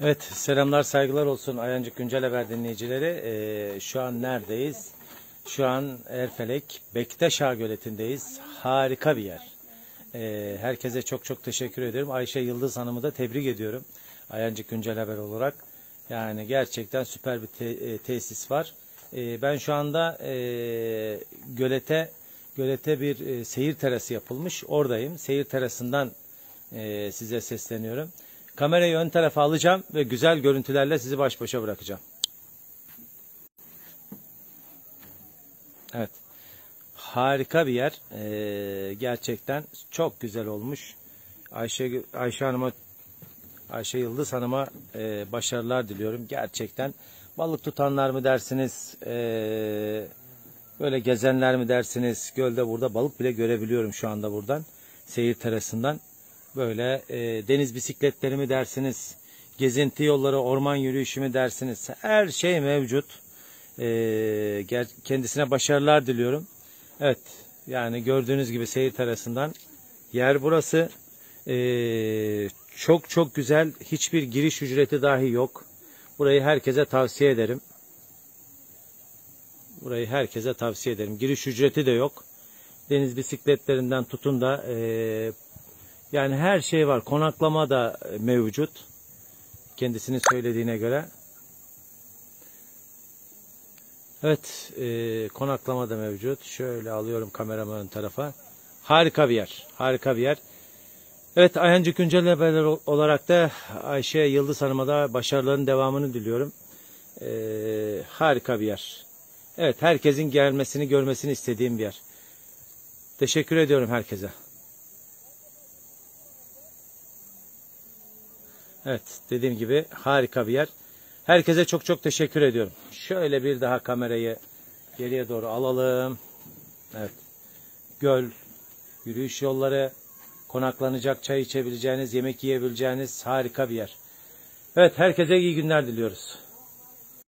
Evet, selamlar, saygılar olsun Ayancık Güncel Haber dinleyicileri. Ee, şu an neredeyiz? Şu an Erfelek, Bektaşa Göleti'ndeyiz. Harika bir yer. Ee, herkese çok çok teşekkür ediyorum. Ayşe Yıldız Hanım'ı da tebrik ediyorum. Ayancık Güncel Haber olarak. Yani gerçekten süper bir te- e, tesis var. Ee, ben şu anda e, gölete gölete bir e, seyir terası yapılmış. Oradayım. Seyir terasından e, size sesleniyorum. Kamerayı ön tarafa alacağım ve güzel görüntülerle sizi baş başa bırakacağım. Evet. Harika bir yer. Ee, gerçekten çok güzel olmuş. Ayşe Ayşe Hanım'a Ayşe Yıldız Hanım'a e, başarılar diliyorum. Gerçekten balık tutanlar mı dersiniz? e, böyle gezenler mi dersiniz? Gölde burada balık bile görebiliyorum şu anda buradan. Seyir terasından. Böyle e, deniz bisikletleri mi dersiniz? Gezinti yolları, orman yürüyüşü mü dersiniz? Her şey mevcut. E, kendisine başarılar diliyorum. Evet, yani gördüğünüz gibi seyir terasından yer burası. E, çok çok güzel. Hiçbir giriş ücreti dahi yok. Burayı herkese tavsiye ederim. Burayı herkese tavsiye ederim. Giriş ücreti de yok. Deniz bisikletlerinden tutun da e, yani her şey var. Konaklama da mevcut. Kendisinin söylediğine göre. Evet, e, konaklama da mevcut. Şöyle alıyorum kameramı ön tarafa. Harika bir yer. Harika bir yer. Evet, Ayancı Güncel Haberler olarak da Ayşe Yıldız Hanım'a da başarıların devamını diliyorum. E, harika bir yer. Evet, herkesin gelmesini, görmesini istediğim bir yer. Teşekkür ediyorum herkese. Evet dediğim gibi harika bir yer. Herkese çok çok teşekkür ediyorum. Şöyle bir daha kamerayı geriye doğru alalım. Evet. Göl, yürüyüş yolları, konaklanacak, çay içebileceğiniz, yemek yiyebileceğiniz harika bir yer. Evet herkese iyi günler diliyoruz.